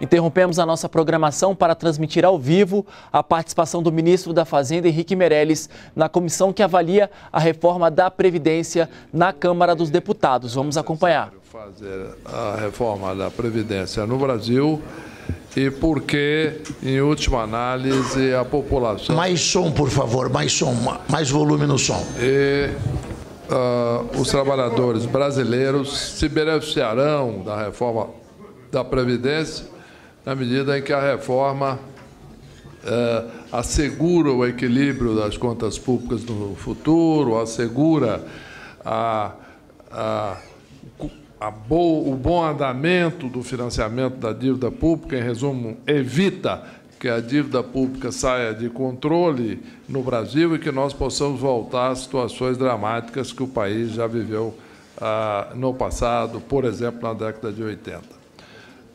Interrompemos a nossa programação para transmitir ao vivo a participação do ministro da Fazenda, Henrique Meirelles, na comissão que avalia a reforma da Previdência na Câmara dos Deputados. Vamos acompanhar. Fazer a reforma da Previdência no Brasil e porque, em última análise, a população. Mais som, por favor, mais som, mais volume no som. E uh, os trabalhadores brasileiros se beneficiarão da reforma da Previdência na medida em que a reforma é, assegura o equilíbrio das contas públicas no futuro, assegura a, a, a bo, o bom andamento do financiamento da dívida pública, em resumo, evita que a dívida pública saia de controle no Brasil e que nós possamos voltar às situações dramáticas que o país já viveu ah, no passado, por exemplo, na década de 80.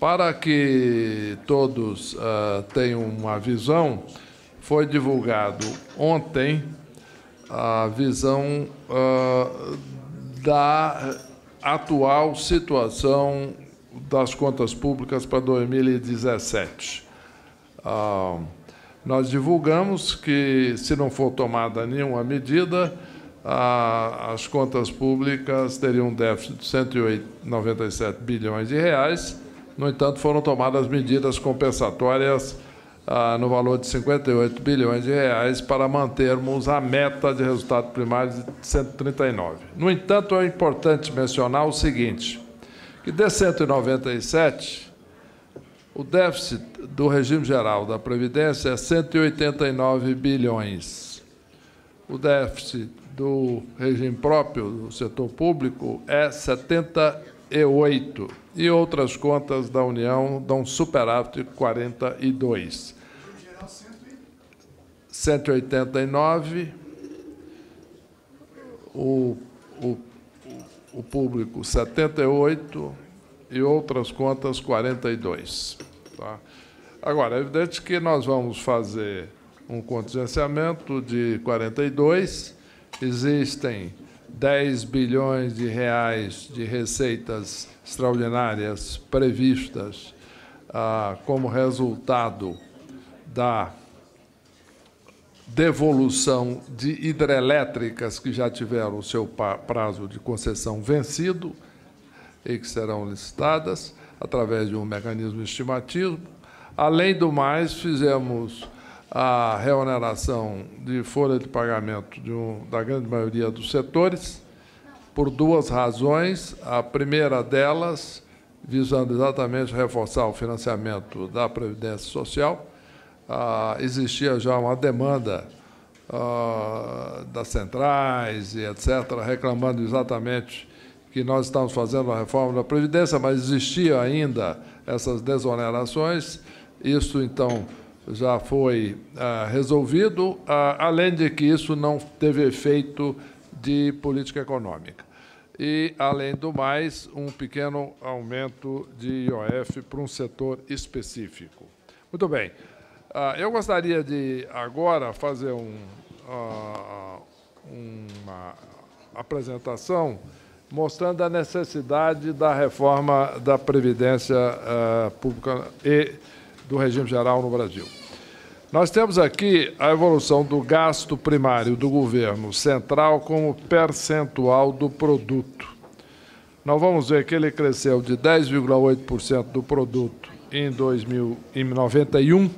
Para que todos uh, tenham uma visão, foi divulgado ontem a visão uh, da atual situação das contas públicas para 2017. Uh, nós divulgamos que, se não for tomada nenhuma medida, as contas públicas teriam um déficit de 197 bilhões de reais no entanto, foram tomadas medidas compensatórias ah, no valor de 58 bilhões de reais para mantermos a meta de resultado primário de 139. No entanto, é importante mencionar o seguinte, que de 197, o déficit do regime geral da Previdência é 189 bilhões. O déficit do regime próprio do setor público é 78 e outras contas da União dão superávit de 42. 189, o, o, o público 78 e outras contas 42. Tá? Agora, é evidente que nós vamos fazer um contingenciamento de 42, existem 10 bilhões de reais de receitas extraordinárias previstas ah, como resultado da devolução de hidrelétricas que já tiveram o seu prazo de concessão vencido e que serão licitadas através de um mecanismo estimativo. Além do mais, fizemos a reoneração de folha de pagamento de um, da grande maioria dos setores, por duas razões. A primeira delas, visando exatamente reforçar o financiamento da Previdência Social, ah, existia já uma demanda ah, das centrais e etc., reclamando exatamente que nós estamos fazendo a reforma da Previdência, mas existia ainda essas desonerações. Isso, então, já foi ah, resolvido, ah, além de que isso não teve efeito de política econômica. E, além do mais, um pequeno aumento de IOF para um setor específico. Muito bem. Ah, eu gostaria de agora fazer um, uma apresentação mostrando a necessidade da reforma da Previdência Pública e do regime geral no Brasil. Nós temos aqui a evolução do gasto primário do governo central como percentual do produto. Nós vamos ver que ele cresceu de 10,8% do produto em 2091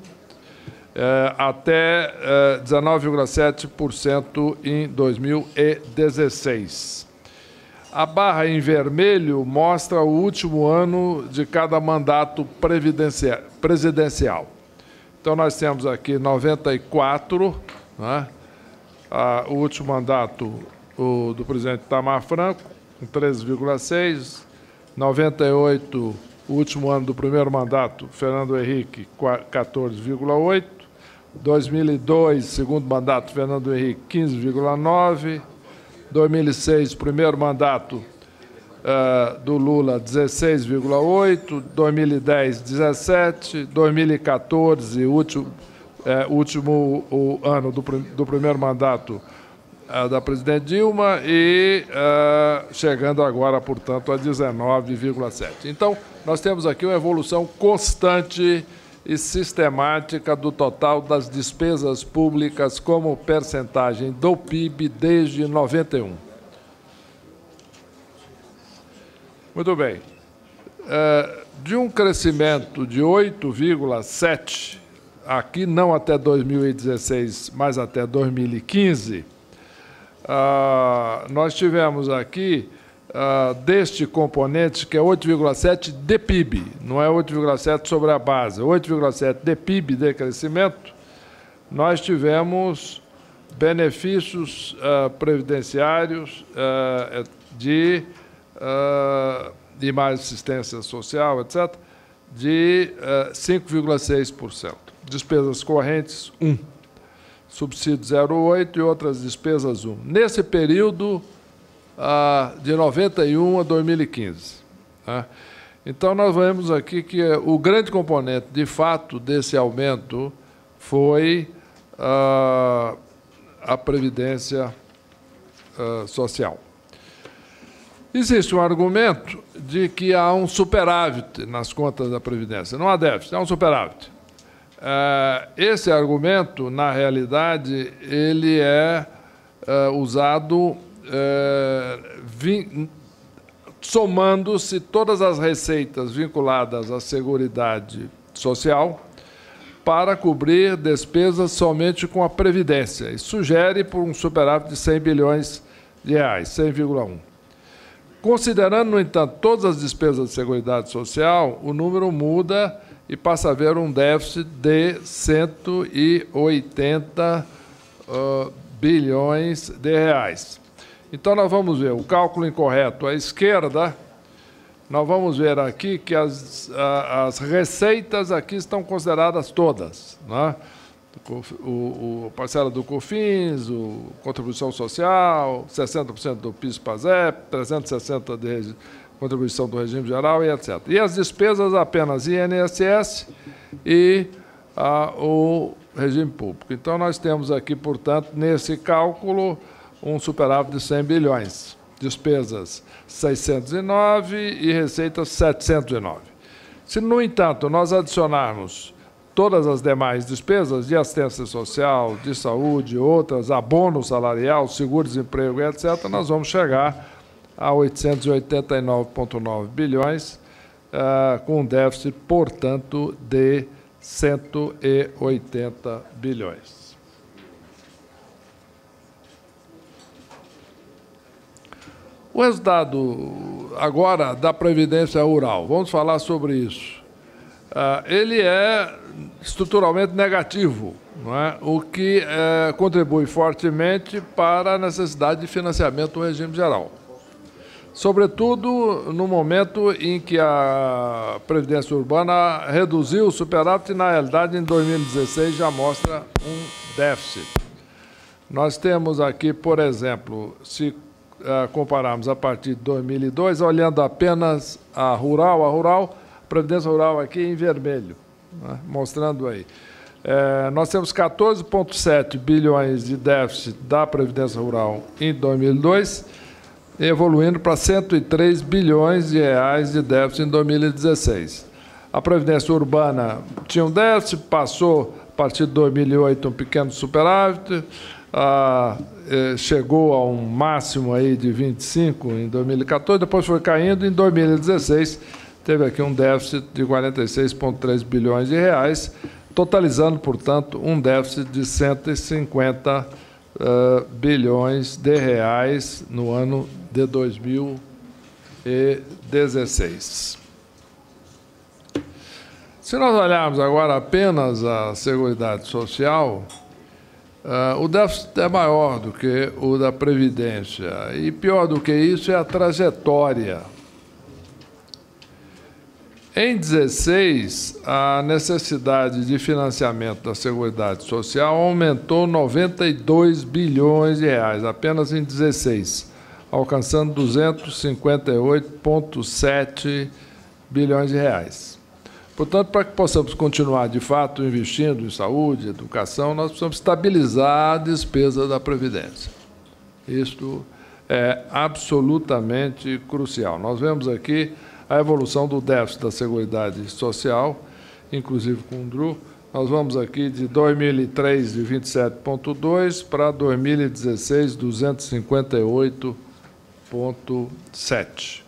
eh, até eh, 19,7% em 2016. A barra em vermelho mostra o último ano de cada mandato presidencial. Então, nós temos aqui 94, né? o último mandato do presidente Tamar Franco, com 13,6. 98, o último ano do primeiro mandato, Fernando Henrique, 14,8. 2002, segundo mandato, Fernando Henrique, 15,9. 2006, primeiro mandato uh, do Lula, 16,8, 2010, 17, 2014, último, uh, último o ano do, do primeiro mandato, da presidente Dilma e uh, chegando agora, portanto, a 19,7. Então, nós temos aqui uma evolução constante e sistemática do total das despesas públicas como percentagem do PIB desde 91. Muito bem. Uh, de um crescimento de 8,7, aqui não até 2016, mas até 2015, ah, nós tivemos aqui, ah, deste componente, que é 8,7 de PIB, não é 8,7 sobre a base, 8,7 de PIB de crescimento, nós tivemos benefícios ah, previdenciários ah, de, de mais assistência social, etc., de 5,6%. Ah, Despesas correntes, 1% subsídio 0,8 e outras despesas 1. Nesse período ah, de 91 a 2015. Né? Então, nós vemos aqui que o grande componente, de fato, desse aumento foi ah, a Previdência ah, Social. Existe um argumento de que há um superávit nas contas da Previdência. Não há déficit, há um superávit. É, esse argumento, na realidade, ele é, é usado é, somando-se todas as receitas vinculadas à Seguridade Social para cobrir despesas somente com a Previdência. E sugere por um superávit de 100 bilhões de reais, 100,1. Considerando, no entanto, todas as despesas de Seguridade Social, o número muda e passa a haver um déficit de 180 uh, bilhões de reais. Então, nós vamos ver o cálculo incorreto à esquerda. Nós vamos ver aqui que as, as receitas aqui estão consideradas todas. Né? O, o, parcela do COFINS, o contribuição social, 60% do PIS-PASEP, 360% de contribuição do regime geral e etc. E as despesas apenas INSS e ah, o regime público. Então, nós temos aqui, portanto, nesse cálculo, um superávit de 100 bilhões. Despesas 609 e receitas 709. Se, no entanto, nós adicionarmos todas as demais despesas de assistência social, de saúde, outras, abono salarial, seguro-desemprego, etc., nós vamos chegar a 889,9 bilhões, uh, com um déficit, portanto, de 180 bilhões. O resultado agora da Previdência Rural, vamos falar sobre isso. Uh, ele é estruturalmente negativo, é? o que uh, contribui fortemente para a necessidade de financiamento do regime geral sobretudo no momento em que a Previdência Urbana reduziu o superávit e, na realidade, em 2016 já mostra um déficit. Nós temos aqui, por exemplo, se uh, compararmos a partir de 2002, olhando apenas a rural, a rural, a Previdência Rural aqui em vermelho, né, mostrando aí. É, nós temos 14,7 bilhões de déficit da Previdência Rural em 2002 evoluindo para 103 bilhões de reais de déficit em 2016. A Previdência Urbana tinha um déficit, passou, a partir de 2008, um pequeno superávit, ah, eh, chegou a um máximo aí de 25 em 2014, depois foi caindo, em 2016 teve aqui um déficit de 46,3 bilhões de reais, totalizando, portanto, um déficit de 150 uh, bilhões de reais no ano de 2016. Se nós olharmos agora apenas a Seguridade Social, uh, o déficit é maior do que o da Previdência. E pior do que isso é a trajetória em 16, a necessidade de financiamento da Seguridade Social aumentou 92 bilhões de reais, apenas em 16, alcançando 258,7 bilhões de reais. Portanto, para que possamos continuar, de fato, investindo em saúde, educação, nós precisamos estabilizar a despesa da Previdência. Isto é absolutamente crucial. Nós vemos aqui a evolução do déficit da Seguridade Social, inclusive com o DRU. Nós vamos aqui de 2003 de 27,2 para 2016, 258,7.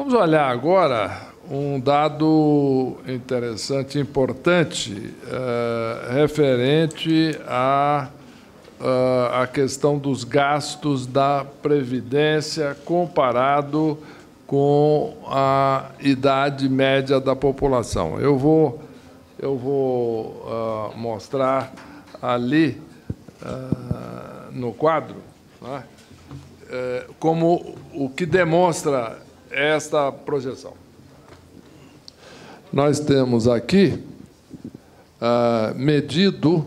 Vamos olhar agora um dado interessante, importante, uh, referente à uh, a questão dos gastos da Previdência comparado com a idade média da população. Eu vou, eu vou uh, mostrar ali no quadro né, como o que demonstra esta projeção. Nós temos aqui ah, medido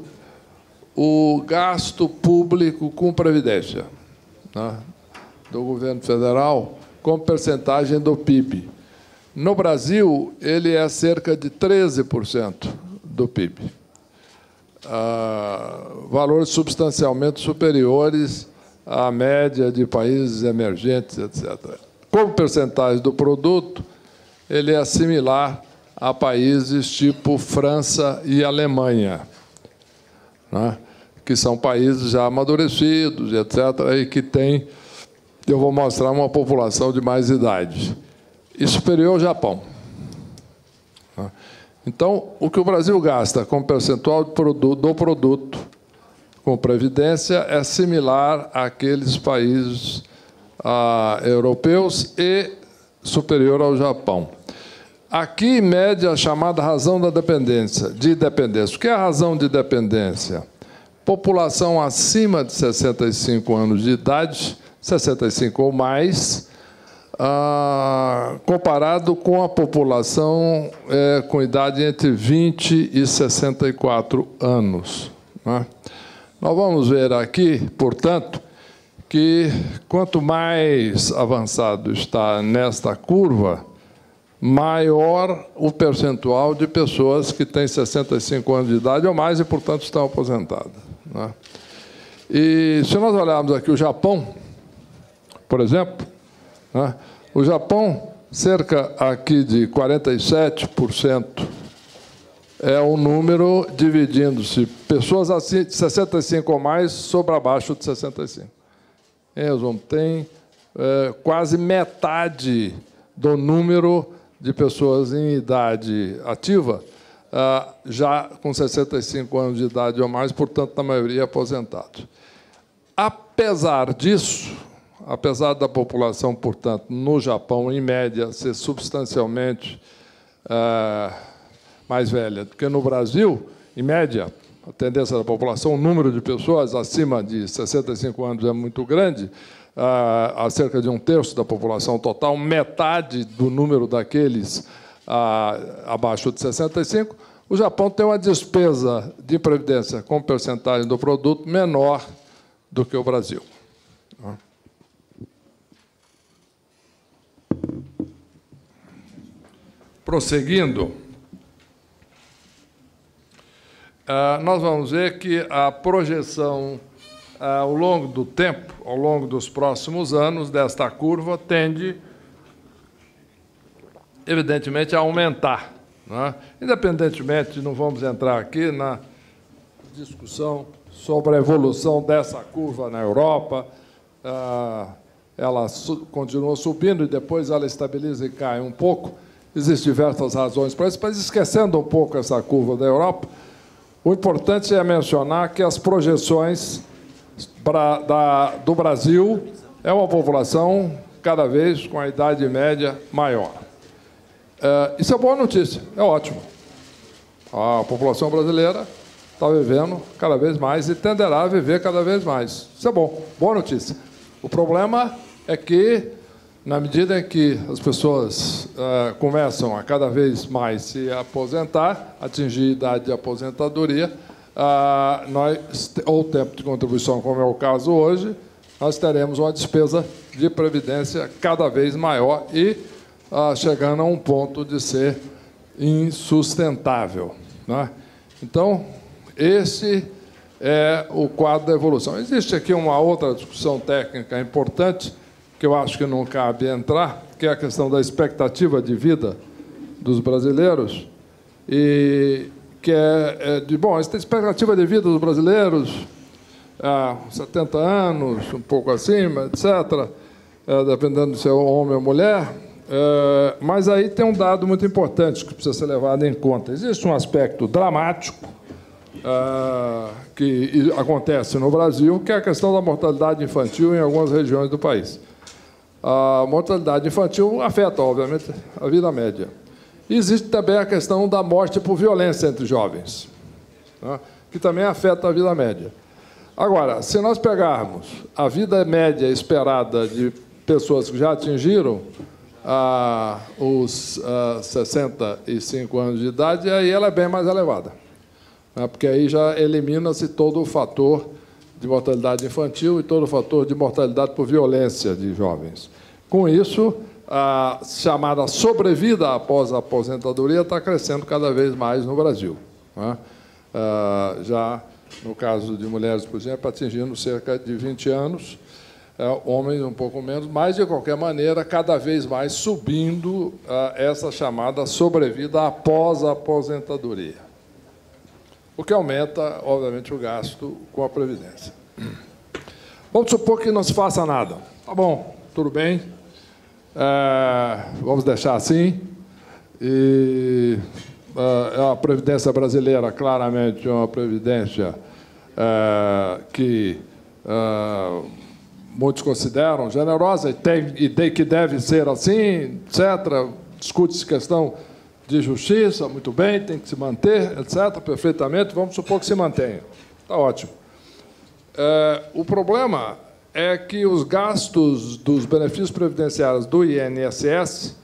o gasto público com previdência né, do governo federal como percentagem do PIB. No Brasil, ele é cerca de 13% do PIB. Ah, valores substancialmente superiores à média de países emergentes, etc como percentagem do produto, ele é similar a países tipo França e Alemanha, né? que são países já amadurecidos, etc., e que têm, eu vou mostrar, uma população de mais idade. E superior ao Japão. Né? Então, o que o Brasil gasta como percentual do produto com previdência é similar àqueles países ah, europeus e superior ao Japão. Aqui mede a chamada razão da dependência, de dependência. O que é a razão de dependência? População acima de 65 anos de idade, 65 ou mais, ah, comparado com a população é, com idade entre 20 e 64 anos. Né? Nós vamos ver aqui, portanto, que quanto mais avançado está nesta curva, maior o percentual de pessoas que têm 65 anos de idade ou mais e, portanto, estão aposentadas. Né? E se nós olharmos aqui o Japão, por exemplo, né? o Japão, cerca aqui de 47% é o número dividindo-se pessoas de 65 ou mais sobre abaixo de 65. Enzo, tem é, quase metade do número de pessoas em idade ativa ah, já com 65 anos de idade ou mais, portanto, na maioria aposentados. Apesar disso, apesar da população, portanto, no Japão, em média, ser substancialmente ah, mais velha do que no Brasil, em média, a tendência da população, o número de pessoas acima de 65 anos é muito grande, há cerca de um terço da população total, metade do número daqueles abaixo de 65, o Japão tem uma despesa de previdência com percentagem do produto menor do que o Brasil. Prosseguindo, ah, nós vamos ver que a projeção ah, ao longo do tempo, ao longo dos próximos anos, desta curva tende, evidentemente, a aumentar. Né? Independentemente, não vamos entrar aqui na discussão sobre a evolução dessa curva na Europa. Ah, ela continua subindo e depois ela estabiliza e cai um pouco. Existem diversas razões para isso, mas esquecendo um pouco essa curva da Europa, o importante é mencionar que as projeções pra, da, do Brasil é uma população cada vez com a idade média maior. É, isso é boa notícia, é ótimo. A população brasileira está vivendo cada vez mais e tenderá a viver cada vez mais. Isso é bom, boa notícia. O problema é que na medida que as pessoas uh, começam a cada vez mais se aposentar, atingir a idade de aposentadoria, uh, nós, ou tempo de contribuição, como é o caso hoje, nós teremos uma despesa de previdência cada vez maior e uh, chegando a um ponto de ser insustentável. Né? Então, esse é o quadro da evolução. Existe aqui uma outra discussão técnica importante, que eu acho que não cabe entrar, que é a questão da expectativa de vida dos brasileiros, e que é, é de, bom, a expectativa de vida dos brasileiros, há 70 anos, um pouco acima, etc., é, dependendo se é homem ou mulher, é, mas aí tem um dado muito importante que precisa ser levado em conta. Existe um aspecto dramático é, que acontece no Brasil, que é a questão da mortalidade infantil em algumas regiões do país. A mortalidade infantil afeta, obviamente, a vida média. Existe também a questão da morte por violência entre jovens, né, que também afeta a vida média. Agora, se nós pegarmos a vida média esperada de pessoas que já atingiram ah, os ah, 65 anos de idade, aí ela é bem mais elevada. Né, porque aí já elimina-se todo o fator de mortalidade infantil e todo o fator de mortalidade por violência de jovens. Com isso, a chamada sobrevida após a aposentadoria está crescendo cada vez mais no Brasil. Né? Ah, já no caso de mulheres, por exemplo, atingindo cerca de 20 anos, é, homens um pouco menos, mas, de qualquer maneira, cada vez mais subindo ah, essa chamada sobrevida após a aposentadoria. O que aumenta, obviamente, o gasto com a Previdência. Vamos supor que não se faça nada. Tá bom, tudo bem. É, vamos deixar assim. E é, a Previdência brasileira, claramente, é uma Previdência é, que é, muitos consideram generosa e, tem, e que deve ser assim, etc. Discute-se questão de justiça, muito bem, tem que se manter, etc. Perfeitamente, vamos supor que se mantenha. Está ótimo. É, o problema é que os gastos dos benefícios previdenciários do INSS,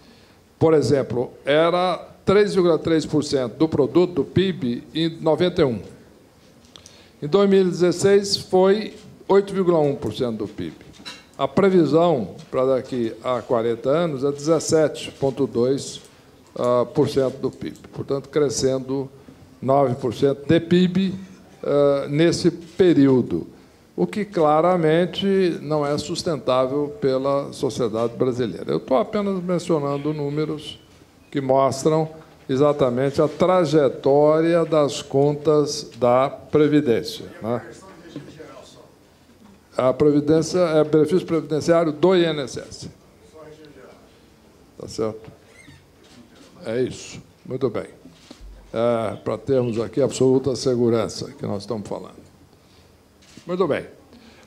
por exemplo, era 3,3% do produto do PIB em 91. Em 2016 foi 8,1% do PIB. A previsão para daqui a 40 anos é 17,2% uh, do PIB. Portanto, crescendo 9% de PIB uh, nesse período o que claramente não é sustentável pela sociedade brasileira. Eu estou apenas mencionando números que mostram exatamente a trajetória das contas da Previdência. Né? A Previdência é benefício previdenciário do INSS. Tá certo? É isso. Muito bem. É, para termos aqui absoluta segurança que nós estamos falando. Muito bem.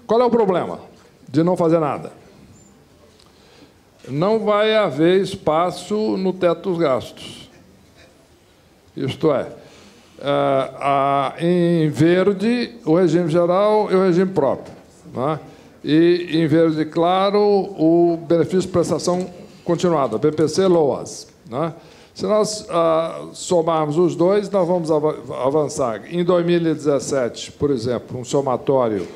Qual é o problema de não fazer nada? Não vai haver espaço no teto dos gastos. Isto é, é em verde, o regime geral e o regime próprio. Né? E em verde claro, o benefício de prestação continuada, BPC LOAS. Né? Se nós ah, somarmos os dois, nós vamos avançar. Em 2017, por exemplo, um somatório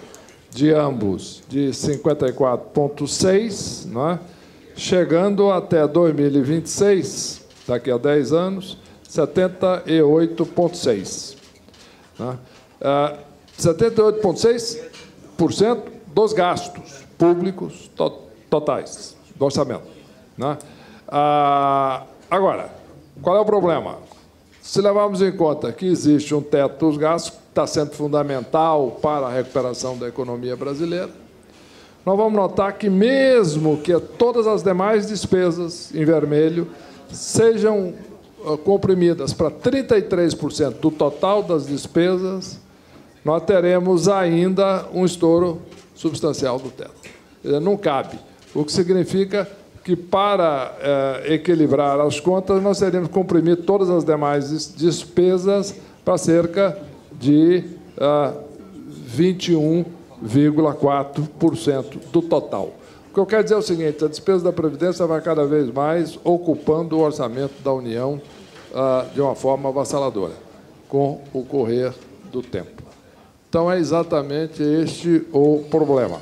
de ambos de 54,6, né? chegando até 2026, daqui a 10 anos, 78,6. Né? Ah, 78,6% dos gastos públicos to totais do orçamento. Né? Ah, agora, qual é o problema? Se levarmos em conta que existe um teto dos gastos que está sendo fundamental para a recuperação da economia brasileira, nós vamos notar que, mesmo que todas as demais despesas em vermelho sejam ah, comprimidas para 33% do total das despesas, nós teremos ainda um estouro substancial do teto. Não cabe, o que significa que, para é, equilibrar as contas, nós teríamos que comprimir todas as demais despesas para cerca de é, 21,4% do total. O que eu quero dizer é o seguinte: a despesa da Previdência vai cada vez mais ocupando o orçamento da União é, de uma forma avassaladora, com o correr do tempo. Então, é exatamente este o problema.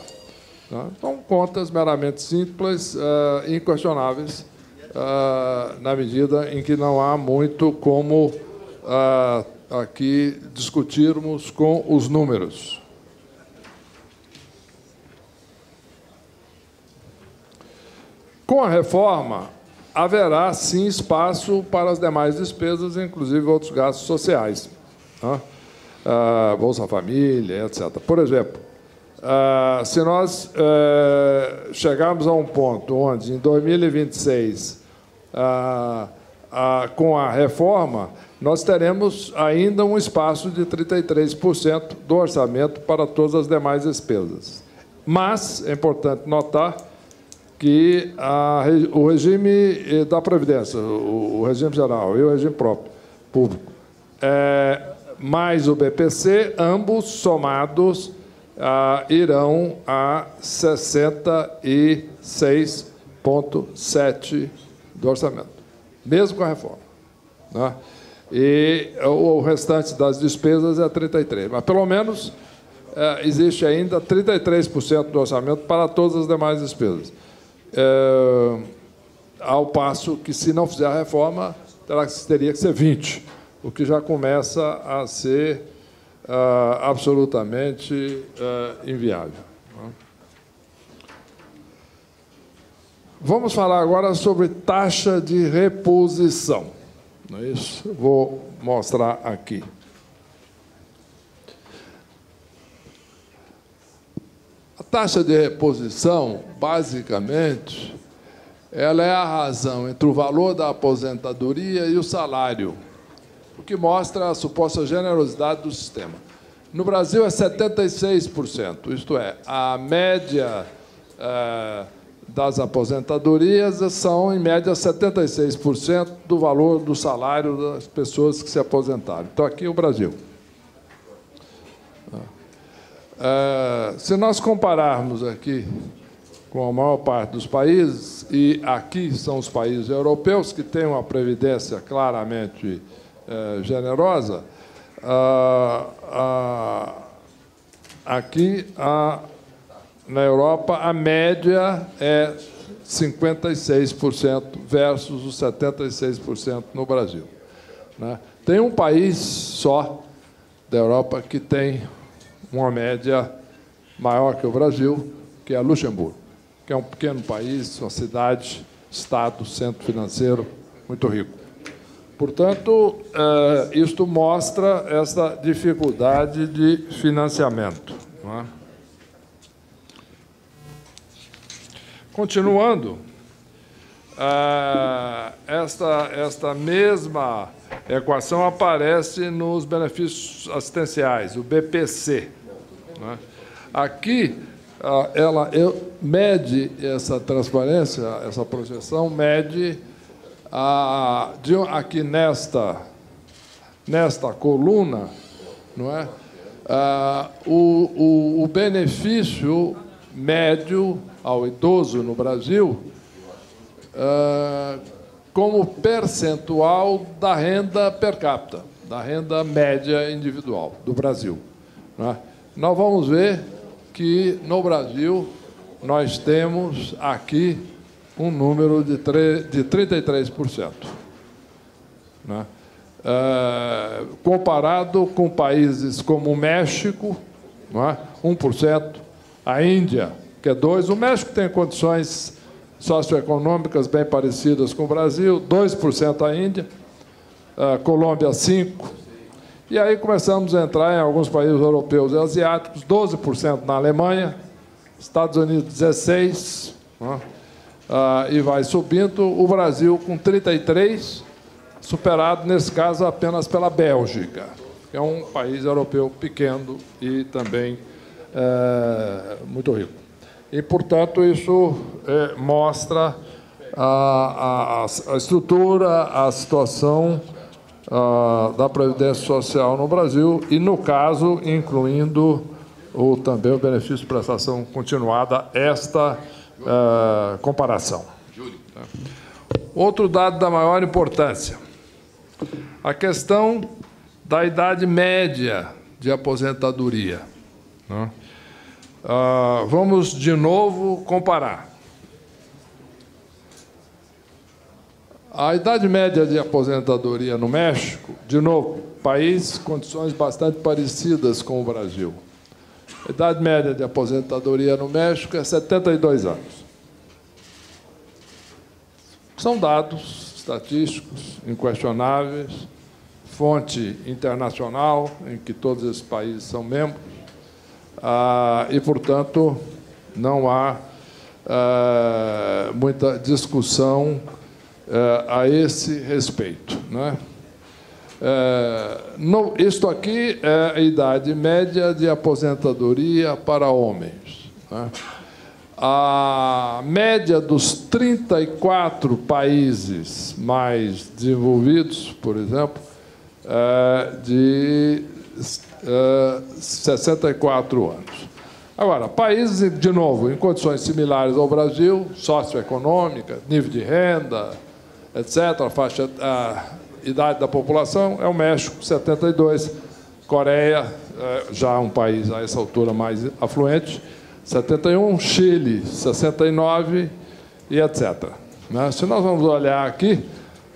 Tá? São contas meramente simples, uh, inquestionáveis, uh, na medida em que não há muito como uh, aqui discutirmos com os números. Com a reforma, haverá sim espaço para as demais despesas, inclusive outros gastos sociais. Né? Ah, Bolsa Família, etc. Por exemplo, ah, se nós eh, chegarmos a um ponto onde, em 2026, ah, com a reforma, nós teremos ainda um espaço de 33% do orçamento para todas as demais despesas. Mas é importante notar que a, o regime da Previdência, o, o, regime geral e o regime próprio, público, é, mais o BPC, ambos somados, ah, irão a 66,7% do orçamento, mesmo com a reforma. Né? E o restante das despesas é 33%. Mas, pelo menos, é, existe ainda 33% do orçamento para todas as demais despesas. É, ao passo que, se não fizer a reforma, terá, teria que ser 20%, o que já começa a ser uh, absolutamente uh, inviável. Vamos falar agora sobre taxa de reposição. Não é isso? Vou mostrar aqui. A taxa de reposição, basicamente, ela é a razão entre o valor da aposentadoria e o salário, o que mostra a suposta generosidade do sistema. No Brasil é 76%, isto é, a média é, das aposentadorias são, em média, 76% do valor do salário das pessoas que se aposentaram. Então, aqui é o Brasil. É, se nós compararmos aqui com a maior parte dos países, e aqui são os países europeus que têm uma previdência claramente é, generosa, aqui na Europa a média é 56% versus os 76% no Brasil. Né? Tem um país só da Europa que tem uma média maior que o Brasil, que é Luxemburgo, que é um pequeno país, uma cidade, estado, centro financeiro muito rico. Portanto, eh, isto mostra essa dificuldade de financiamento. É? Continuando, eh, esta, esta mesma equação aparece nos benefícios assistenciais, o BPC. Né? Aqui, ela mede essa transparência, essa projeção, mede a, de, aqui nesta, nesta coluna, não é? Ah, o, o, o, benefício médio ao idoso no Brasil ah, como percentual da renda per capita, da renda média individual do Brasil. É? Nós vamos ver que no Brasil nós temos aqui um número de, de 33%. Né? É, comparado com países como o México, não é? 1%, a Índia, que é 2%, o México tem condições socioeconômicas bem parecidas com o Brasil, 2% a Índia, a Colômbia 5%, e aí começamos a entrar em alguns países europeus e asiáticos, 12% na Alemanha, Estados Unidos 16%, né? Ah, e vai subindo, o Brasil com 33%, superado, nesse caso, apenas pela Bélgica, que é um país europeu pequeno e também é, muito rico. E, portanto, isso é, mostra a, a, a estrutura, a situação uh, da Previdência Social no Brasil e, no caso, incluindo o, também o benefício de prestação continuada, esta uh, comparação. Outro dado da maior importância, a questão da idade média de aposentadoria. Uh, vamos de novo comparar. A idade média de aposentadoria no México, de novo, país, condições bastante parecidas com o Brasil. A idade média de aposentadoria no México é 72 anos. São dados estatísticos inquestionáveis, fonte internacional, em que todos esses países são membros, ah, e, portanto, não há ah, muita discussão ah, a esse respeito. Né? É, no, isto aqui é a idade média de aposentadoria para homens. Né? A média dos 34 países mais desenvolvidos, por exemplo, é de é, 64 anos. Agora, países, de novo, em condições similares ao Brasil, socioeconômica, nível de renda, etc., faixa, a idade da população, é o México, 72, Coreia, é, já um país a essa altura mais afluente, 71, Chile, 69 e etc. Né? Se nós vamos olhar aqui,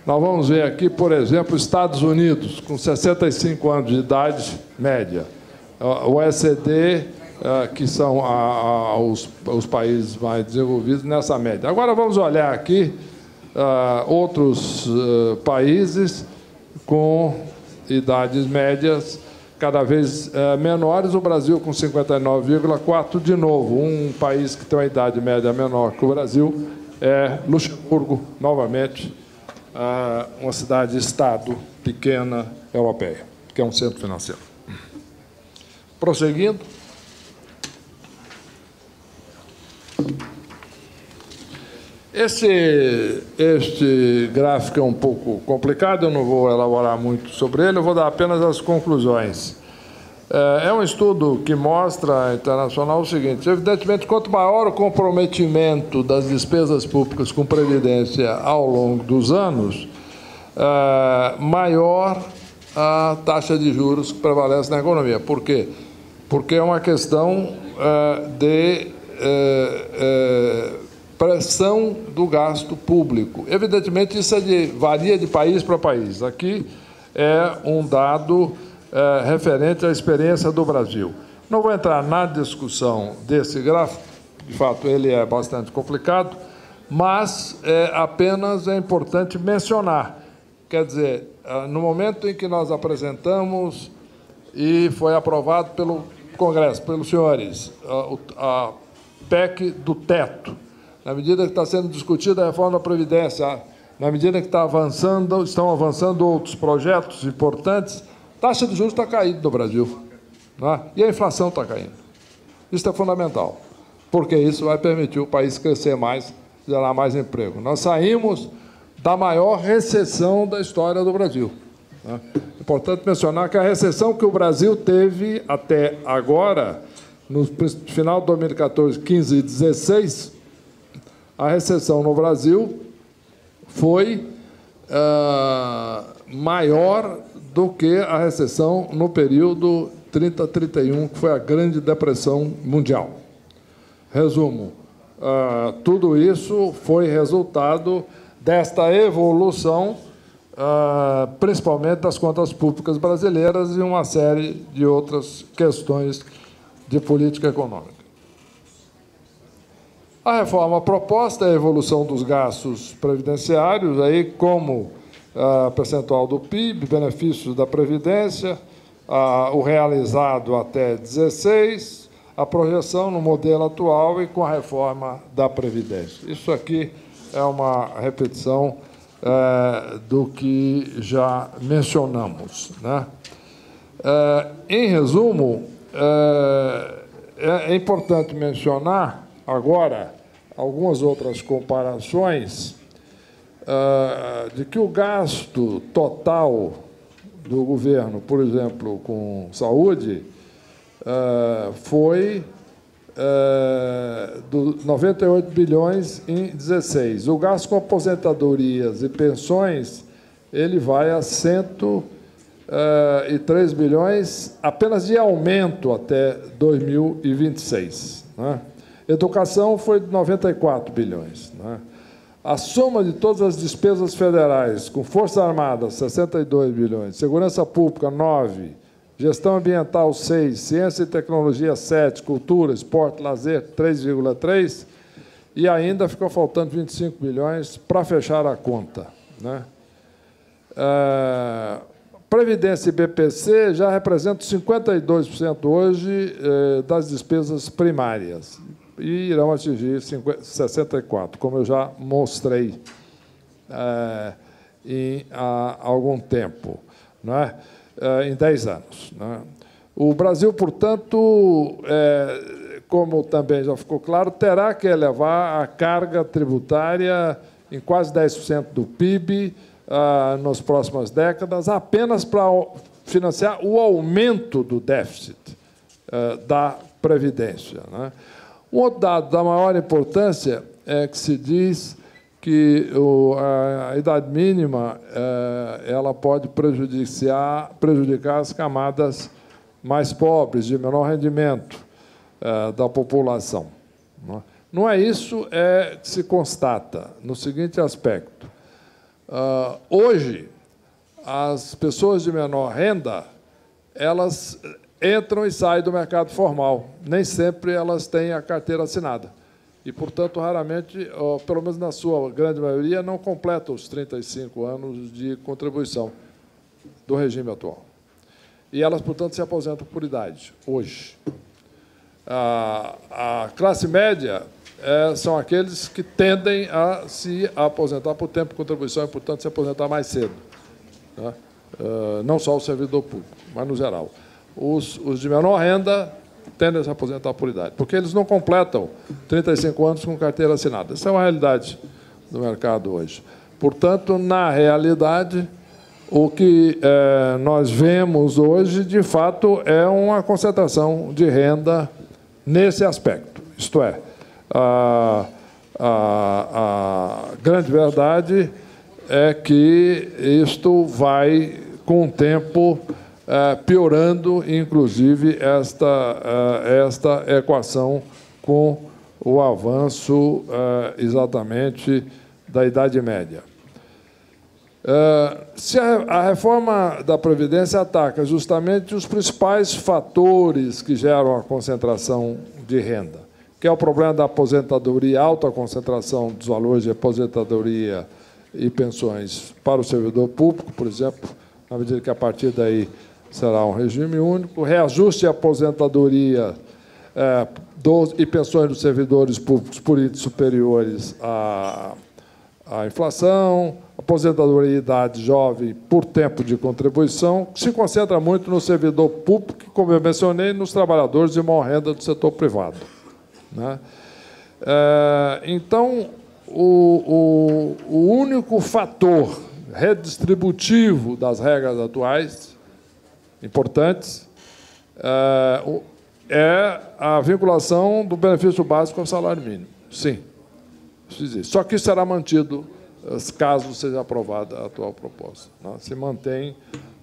nós vamos ver aqui, por exemplo, Estados Unidos, com 65 anos de idade média. O OECD, é, que são os, os países mais desenvolvidos nessa média. Agora vamos olhar aqui outros uh, países com idades médias cada vez uh, menores, o Brasil com 59,4, de novo, um país que tem uma idade média menor que o Brasil é Luxemburgo, novamente, uma cidade-estado pequena europeia, que é um centro financeiro. Prosseguindo. Esse, este gráfico é um pouco complicado, eu não vou elaborar muito sobre ele, eu vou dar apenas as conclusões. É, é um estudo que mostra internacional o seguinte: evidentemente, quanto maior o comprometimento das despesas públicas com previdência ao longo dos anos, é, maior a taxa de juros que prevalece na economia. Por quê? Porque é uma questão é, de pressão do gasto público. Evidentemente, isso é de, varia de país para país. Aqui é um dado é, referente à experiência do Brasil. Não vou entrar na discussão desse gráfico, de fato, ele é bastante complicado, mas é, apenas é importante mencionar. Quer dizer, é, no momento em que nós apresentamos e foi aprovado pelo Congresso, pelos senhores, a, a PEC do teto, na medida que está sendo discutida a reforma da Previdência, na medida que está avançando, estão avançando outros projetos importantes, taxa de juros está caindo no Brasil. É? E a inflação está caindo. Isso é fundamental, porque isso vai permitir o país crescer mais, gerar mais emprego. Nós saímos da maior recessão da história do Brasil. É importante mencionar que a recessão que o Brasil teve até agora, no final de 2014, 15 e 16, a recessão no Brasil foi uh, maior do que a recessão no período 30-31, que foi a Grande Depressão Mundial. Resumo: uh, tudo isso foi resultado desta evolução, uh, principalmente das contas públicas brasileiras e uma série de outras questões de política econômica. A reforma proposta é a evolução dos gastos previdenciários, aí como a percentual do PIB, benefícios da Previdência, o realizado até 16, a projeção no modelo atual e com a reforma da Previdência. Isso aqui é uma repetição é, do que já mencionamos. Né? É, em resumo, é, é, é importante mencionar agora algumas outras comparações uh, de que o gasto total do governo, por exemplo, com saúde, uh, foi uh, do 98 bilhões em 16. O gasto com aposentadorias e pensões ele vai a 103 bilhões apenas de aumento até 2026. Né? Educação foi de 94 bilhões. Né? A soma de todas as despesas federais, com Força Armada, 62 bilhões, Segurança Pública, 9, Gestão Ambiental, 6, Ciência e Tecnologia, 7, Cultura, Esporte, Lazer, 3,3, e ainda ficou faltando 25 bilhões para fechar a conta. Né? É, Previdência e BPC já representam 52% hoje eh, das despesas primárias e irão atingir 64%, como eu já mostrei eh, em, há algum tempo, não é? Eh, em 10 anos. É? O Brasil, portanto, como também já ficou claro, terá que elevar a carga tributária em quase 10% do PIB ah, nas próximas décadas apenas para financiar o aumento do déficit da Previdência. Né? Um outro dado da maior importância é que se diz que a, idade mínima eh, ela pode prejudicar, as camadas mais pobres, de menor rendimento eh, da população. Não é? não é isso é, que se constata no seguinte aspecto. Uh, hoje, as pessoas de menor renda, elas entram e saem do mercado formal. Nem sempre elas têm a carteira assinada. E, portanto, raramente, pelo menos na sua grande maioria, não completam os 35 anos de contribuição do regime atual. E elas, portanto, se aposentam por idade, hoje. A, classe média é, são aqueles que tendem a se aposentar por tempo de contribuição e, portanto, se aposentar mais cedo. Né? Uh, não só o servidor público, mas no geral. Os, os, de menor renda tendem a se aposentar por idade, porque eles não completam 35 anos com carteira assinada. Essa é uma realidade do mercado hoje. Portanto, na realidade, o que é, nós vemos hoje, de fato, é uma concentração de renda nesse aspecto. Isto é, a, a, a grande verdade é que isto vai, com o tempo, é, piorando, inclusive, esta, é, esta equação com o avanço é, exatamente da Idade Média. Se a reforma da Previdência ataca justamente os principais fatores que geram a concentração de renda, que é o problema da aposentadoria, alta concentração dos valores de aposentadoria e pensões para o servidor público, por exemplo, na medida que a partir daí será um regime único, reajuste de aposentadoria é, dos, e pensões dos servidores públicos por índices superiores à, à inflação, aposentadoria de idade jovem por tempo de contribuição, se concentra muito no servidor público, como eu mencionei, nos trabalhadores de maior renda do setor privado. Né? É, então, o, o, o único fator redistributivo das regras atuais, importantes, é, é a vinculação do benefício básico ao salário mínimo. Sim. Só que será mantido caso seja aprovada a atual proposta. Né? Se mantém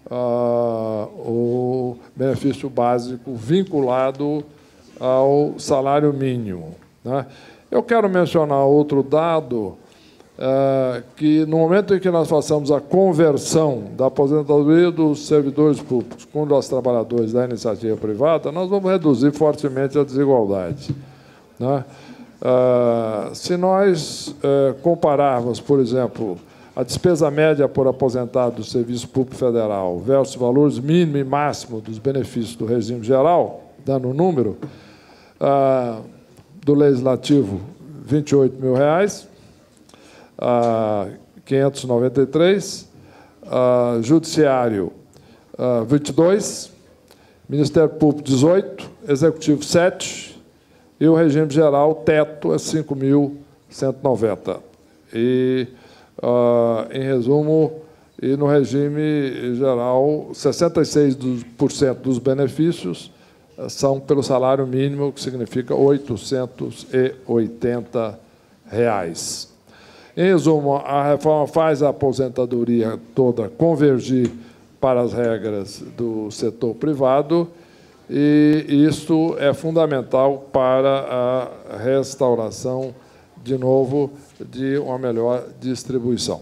ah, o benefício básico vinculado ao salário mínimo. Né? Eu quero mencionar outro dado, que no momento em que nós façamos a conversão da aposentadoria dos servidores públicos com os trabalhadores da iniciativa privada, nós vamos reduzir fortemente a desigualdade. Né? É, se nós é, compararmos, por exemplo, a despesa média por aposentado do Serviço Público Federal versus valores mínimo e máximo dos benefícios do regime geral, dando um número, do Legislativo, 28 mil reais, ah, 593, ah, Judiciário, ah, 22, Ministério Público, 18, Executivo, 7, e o regime geral, teto, é 5.190. E, ah, em resumo, e no regime geral, 66% dos benefícios são pelo salário mínimo, que significa 880 reais. Em resumo, a reforma faz a aposentadoria toda convergir para as regras do setor privado, e isso é fundamental para a restauração de novo, de uma melhor distribuição.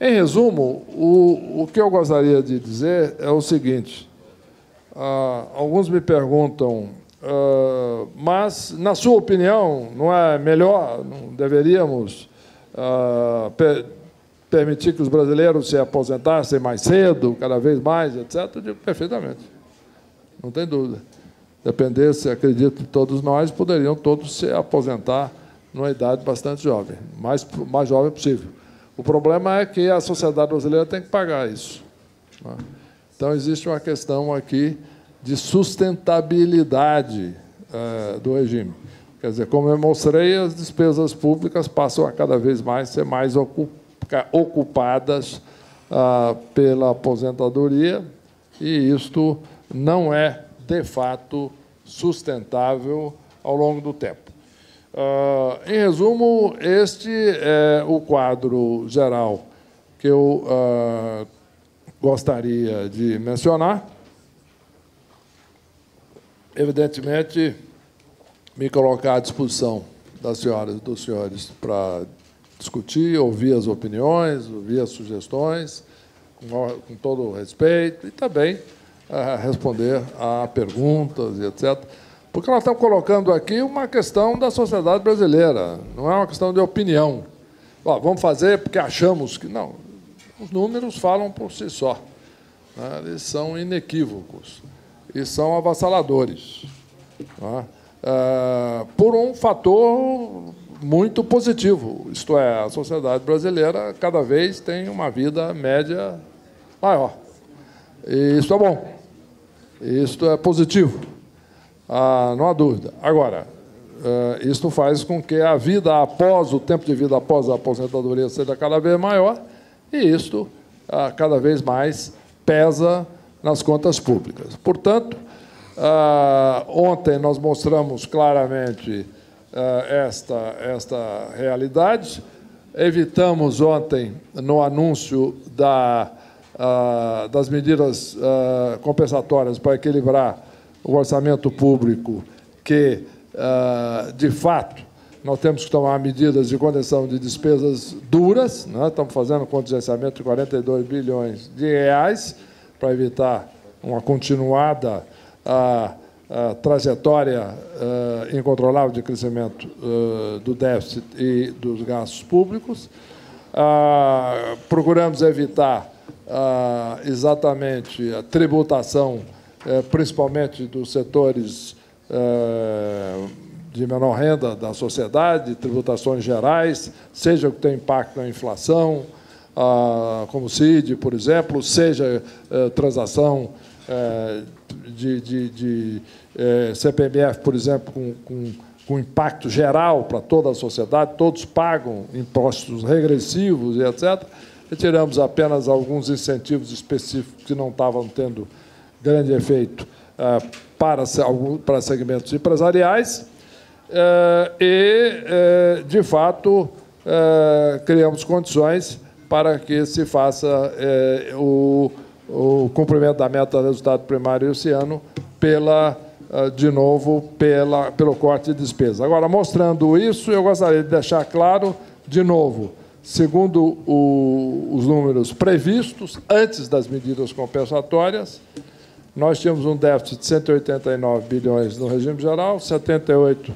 Em resumo, o, o que eu gostaria de dizer é o seguinte: ah, alguns me perguntam, ah, mas, na sua opinião, não é melhor, não deveríamos ah, per permitir que os brasileiros se aposentassem mais cedo, cada vez mais, etc? Digo perfeitamente, não tem dúvida. Dependesse, acredito todos nós poderiam todos se aposentar numa idade bastante jovem, mais, mais jovem possível. O problema é que a sociedade brasileira tem que pagar isso. Né? Então, existe uma questão aqui de sustentabilidade é, do regime. Quer dizer, como eu mostrei, as despesas públicas passam a cada vez mais ser mais ocupadas ah, pela aposentadoria, e isto não é, de fato, sustentável ao longo do tempo. Uh, em resumo, este é o quadro geral que eu uh, gostaria de mencionar. Evidentemente, me colocar à disposição das senhoras e dos senhores para discutir, ouvir as opiniões, ouvir as sugestões, com, com todo o respeito, e também uh, responder a perguntas e etc. Porque nós estamos colocando aqui uma questão da sociedade brasileira, não é uma questão de opinião. Ó, vamos fazer porque achamos que. Não, os números falam por si só. Né? Eles são inequívocos e são avassaladores. Né? É, por um fator muito positivo, isto é, a sociedade brasileira cada vez tem uma vida média maior. E isso é bom. Isto é positivo. Ah, não há dúvida. Agora, uh, isto faz com que a vida após, o tempo de vida após a aposentadoria seja cada vez maior, e isto cada vez mais pesa nas contas públicas. Portanto, uh, ontem nós mostramos claramente esta, esta realidade. Evitamos ontem, no anúncio da, das medidas compensatórias para equilibrar o orçamento público que, ah, de fato, nós temos que tomar medidas de contenção de despesas duras. Né? Estamos fazendo um contingenciamento de 42 bilhões de reais para evitar uma continuada a, a trajetória uh, incontrolável de crescimento uh, do déficit e dos gastos públicos. Uh, procuramos evitar exatamente a tributação é, principalmente dos setores de menor renda da sociedade, tributações gerais, seja o que tem impacto na inflação, como o CID, por exemplo, seja transação de, de, de CPMF, por exemplo, com, com, com impacto geral para toda a sociedade, todos pagam impostos regressivos e etc. Retiramos apenas alguns incentivos específicos que não estavam tendo grande efeito ah, para, para segmentos empresariais e, de fato, criamos condições para que se faça o, o cumprimento da meta de resultado primário esse ano pela ah, de novo pela, pelo corte de despesas. Agora, mostrando isso, eu gostaria de deixar claro, de novo, segundo o, os números previstos antes das medidas compensatórias, nós tínhamos um déficit de 189 bilhões no regime geral, 78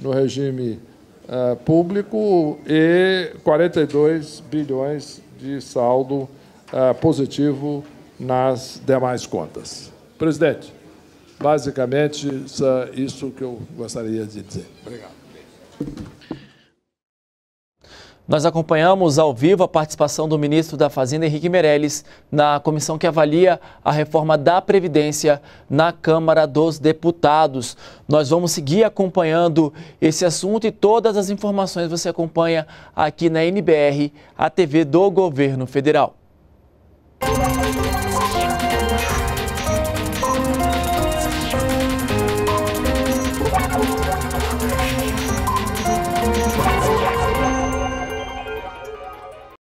no regime uh, público e 42 bilhões de saldo uh, positivo nas demais contas. Presidente, basicamente, isso que eu gostaria de dizer. Obrigado. Nós acompanhamos ao vivo a participação do ministro da Fazenda, Henrique Meirelles, na comissão que avalia a reforma da Previdência na Câmara dos Deputados. Nós vamos seguir acompanhando esse assunto e todas as informações você acompanha aqui na NBR, a TV do Governo Federal.